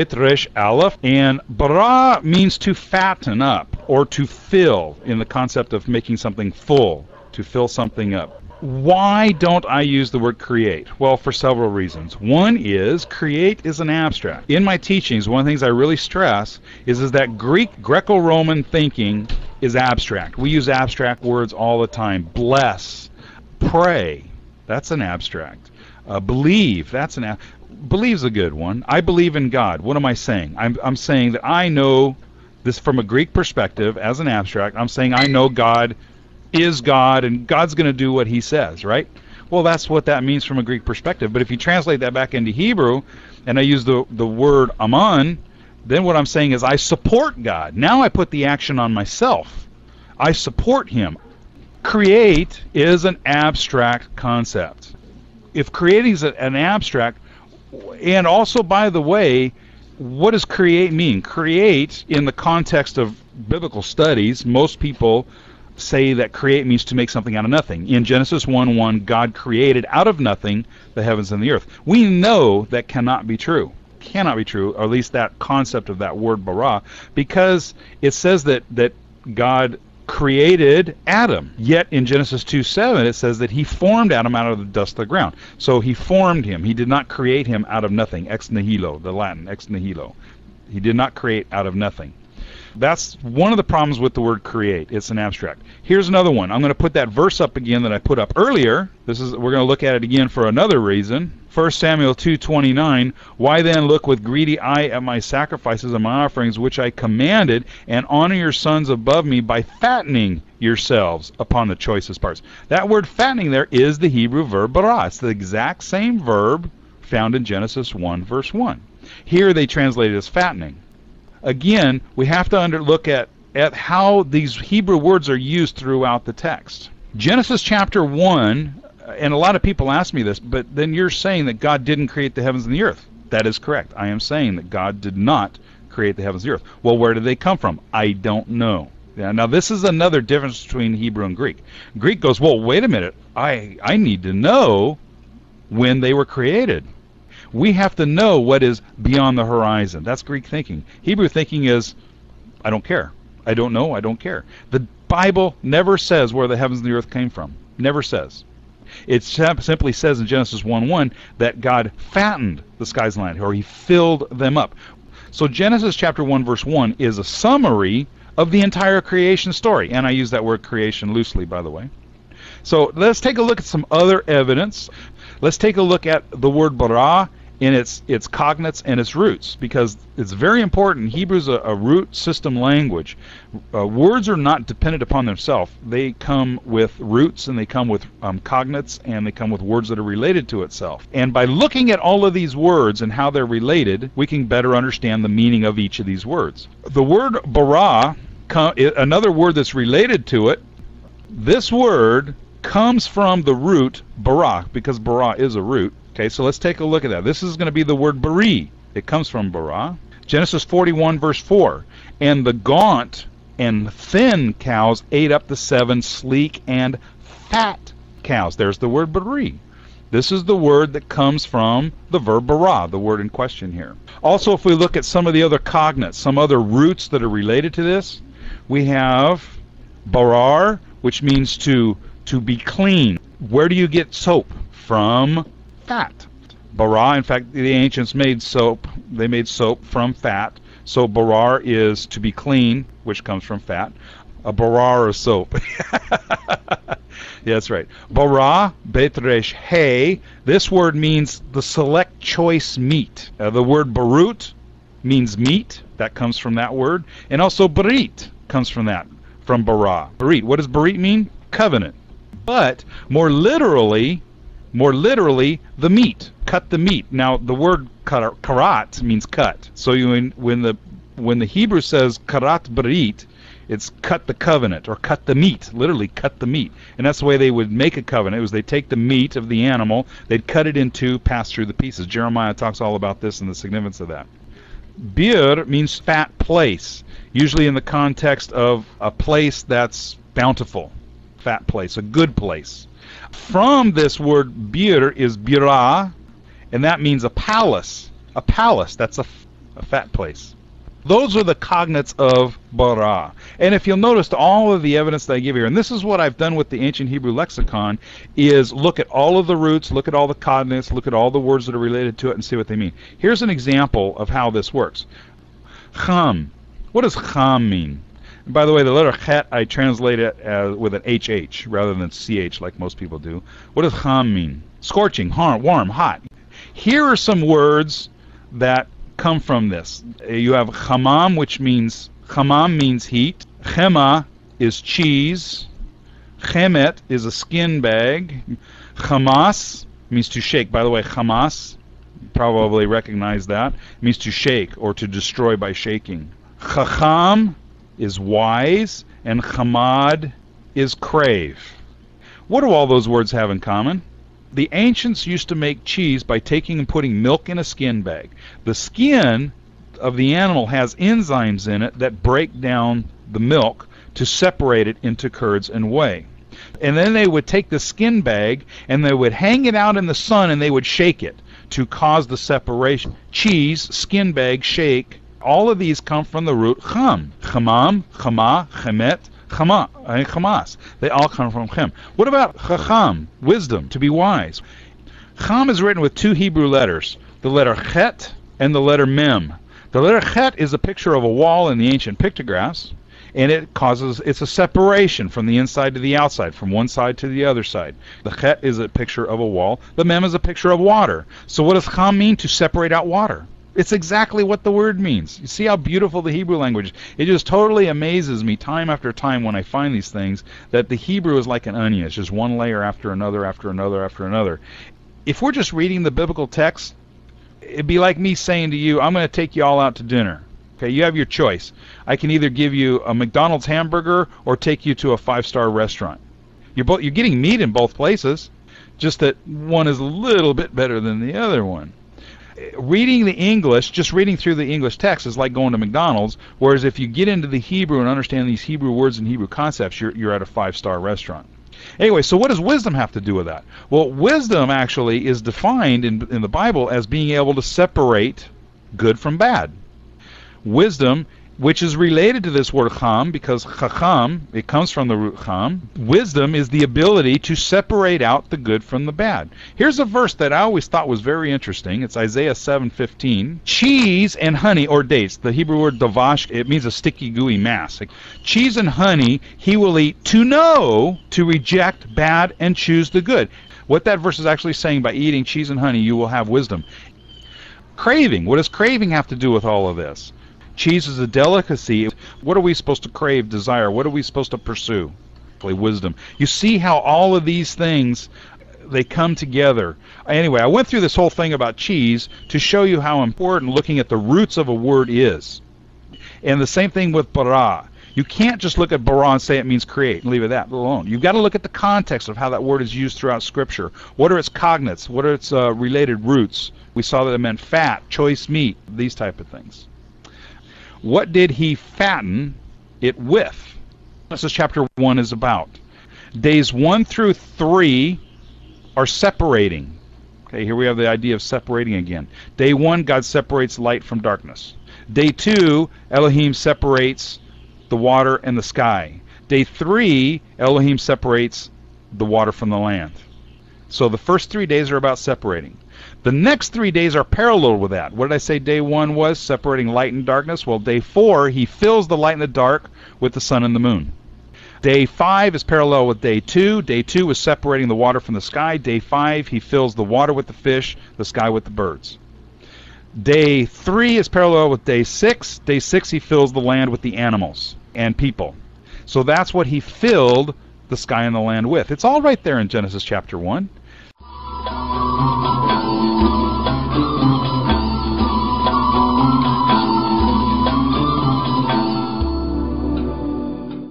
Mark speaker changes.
Speaker 1: Bet Resh Aleph, and bara means to fatten up or to fill in the concept of making something full, to fill something up. Why don't I use the word create? Well, for several reasons. One is create is an abstract. In my teachings, one of the things I really stress is, is that Greek, Greco-Roman thinking is abstract. We use abstract words all the time. Bless, pray, that's an abstract. Uh, believe, that's an believe's a good one. I believe in God. What am I saying? I'm, I'm saying that I know this from a Greek perspective as an abstract. I'm saying I know God is God and God's going to do what he says, right? Well, that's what that means from a Greek perspective. But if you translate that back into Hebrew and I use the, the word aman, then what I'm saying is I support God. Now I put the action on myself. I support him. Create is an abstract concept. If creating is an abstract, and also, by the way, what does create mean? Create, in the context of biblical studies, most people say that create means to make something out of nothing. In Genesis 1 1, God created out of nothing the heavens and the earth. We know that cannot be true. Cannot be true, or at least that concept of that word bara, because it says that, that God created Adam. Yet in Genesis 2 7, it says that he formed Adam out of the dust of the ground. So he formed him. He did not create him out of nothing. Ex nihilo, the Latin, ex nihilo. He did not create out of nothing. That's one of the problems with the word create. It's an abstract. Here's another one. I'm going to put that verse up again that I put up earlier. This is we're going to look at it again for another reason. 1 Samuel 2:29 Why then look with greedy eye at my sacrifices and my offerings which I commanded and honor your sons above me by fattening yourselves upon the choicest parts. That word fattening there is the Hebrew verb bara. It's the exact same verb found in Genesis 1 verse 1. Here they translate it as fattening again, we have to under, look at, at how these Hebrew words are used throughout the text. Genesis chapter 1, uh, and a lot of people ask me this, but then you're saying that God didn't create the heavens and the earth. That is correct. I am saying that God did not create the heavens and the earth. Well, where did they come from? I don't know. Now this is another difference between Hebrew and Greek. Greek goes, well, wait a minute. I I need to know when they were created. We have to know what is beyond the horizon. That's Greek thinking. Hebrew thinking is, I don't care. I don't know. I don't care. The Bible never says where the heavens and the earth came from. Never says. It simply says in Genesis 1:1 that God fattened the skies and land, or He filled them up. So Genesis chapter 1 verse 1 is a summary of the entire creation story, and I use that word creation loosely, by the way. So let's take a look at some other evidence. Let's take a look at the word bara in its its cognates and its roots because it's very important. Hebrew's a, a root system language. Uh, words are not dependent upon themselves. They come with roots and they come with um, cognates and they come with words that are related to itself. And by looking at all of these words and how they're related, we can better understand the meaning of each of these words. The word bara, another word that's related to it, this word comes from the root bara because bara is a root Okay, so let's take a look at that. This is going to be the word bari. It comes from bara. Genesis 41, verse 4. And the gaunt and thin cows ate up the seven sleek and fat cows. There's the word bari. This is the word that comes from the verb bara, the word in question here. Also, if we look at some of the other cognates, some other roots that are related to this, we have barar, which means to to be clean. Where do you get soap? From fat. Bara, in fact, the ancients made soap. They made soap from fat. So barar is to be clean, which comes from fat. A barar of soap. yeah, that's right. Bara, Bet Resh, hay. This word means the select choice meat. Uh, the word barut means meat. That comes from that word. And also barit comes from that, from bara. Barit. What does barit mean? Covenant. But more literally, more literally, the meat. Cut the meat. Now, the word karat means cut. So you, when the when the Hebrew says karat barit, it's cut the covenant or cut the meat. Literally, cut the meat. And that's the way they would make a covenant. It was they take the meat of the animal, they'd cut it in two, pass through the pieces. Jeremiah talks all about this and the significance of that. Bir means fat place, usually in the context of a place that's bountiful, fat place, a good place. From this word bir is bira, and that means a palace. A palace. That's a a fat place. Those are the cognates of bara. And if you'll notice all of the evidence that I give here, and this is what I've done with the ancient Hebrew lexicon, is look at all of the roots, look at all the cognates, look at all the words that are related to it, and see what they mean. Here's an example of how this works. Cham. What does cham mean? By the way, the letter chet I translate it as, with an HH rather than CH like most people do. What does cham mean? Scorching, harm, warm, hot. Here are some words that come from this. Uh, you have chamam, which means chamam means heat. Chema is cheese. Chemet is a skin bag. Chamas means to shake. By the way, Hamas, probably recognize that, means to shake or to destroy by shaking. Chacham is wise, and chamad is crave. What do all those words have in common? The ancients used to make cheese by taking and putting milk in a skin bag. The skin of the animal has enzymes in it that break down the milk to separate it into curds and whey. And then they would take the skin bag and they would hang it out in the sun and they would shake it to cause the separation. Cheese, skin bag, shake, all of these come from the root cham. Chamam, chama, chemet, Chama, and chamas. They all come from Chem. What about Chacham, wisdom, to be wise? Cham is written with two Hebrew letters, the letter Chet and the letter Mem. The letter Chet is a picture of a wall in the ancient pictographs, and it causes it's a separation from the inside to the outside, from one side to the other side. The Chet is a picture of a wall. The Mem is a picture of water. So what does Cham mean? To separate out water. It's exactly what the word means. You see how beautiful the Hebrew language is. It just totally amazes me time after time when I find these things that the Hebrew is like an onion. It's just one layer after another, after another, after another. If we're just reading the biblical text, it'd be like me saying to you, I'm going to take you all out to dinner. Okay, you have your choice. I can either give you a McDonald's hamburger or take you to a five-star restaurant. You're both you're getting meat in both places, just that one is a little bit better than the other one reading the English, just reading through the English text is like going to McDonald's. Whereas if you get into the Hebrew and understand these Hebrew words and Hebrew concepts, you're, you're at a five star restaurant. Anyway, so what does wisdom have to do with that? Well, wisdom actually is defined in, in the Bible as being able to separate good from bad. Wisdom which is related to this word cham because chacham, it comes from the root cham. Wisdom is the ability to separate out the good from the bad. Here's a verse that I always thought was very interesting. It's Isaiah 7:15. Cheese and honey or dates. The Hebrew word davash, it means a sticky gooey mass. Cheese and honey he will eat to know to reject bad and choose the good. What that verse is actually saying by eating cheese and honey you will have wisdom. Craving. What does craving have to do with all of this? Cheese is a delicacy. What are we supposed to crave, desire? What are we supposed to pursue? Play wisdom. You see how all of these things they come together. Anyway, I went through this whole thing about cheese to show you how important looking at the roots of a word is. And the same thing with bara. You can't just look at bara and say it means create and leave it that alone. You've got to look at the context of how that word is used throughout Scripture. What are its cognates? What are its uh, related roots? We saw that it meant fat, choice meat, these type of things. What did he fatten it with? This is chapter 1 is about. Days 1 through 3 are separating. Okay, here we have the idea of separating again. Day 1, God separates light from darkness. Day 2, Elohim separates the water and the sky. Day 3, Elohim separates the water from the land. So the first three days are about separating. The next three days are parallel with that. What did I say day one was? Separating light and darkness. Well, day four, he fills the light and the dark with the sun and the moon. Day five is parallel with day two. Day two is separating the water from the sky. Day five, he fills the water with the fish, the sky with the birds. Day three is parallel with day six. Day six, he fills the land with the animals and people. So that's what he filled the sky and the land with. It's all right there in Genesis chapter 1.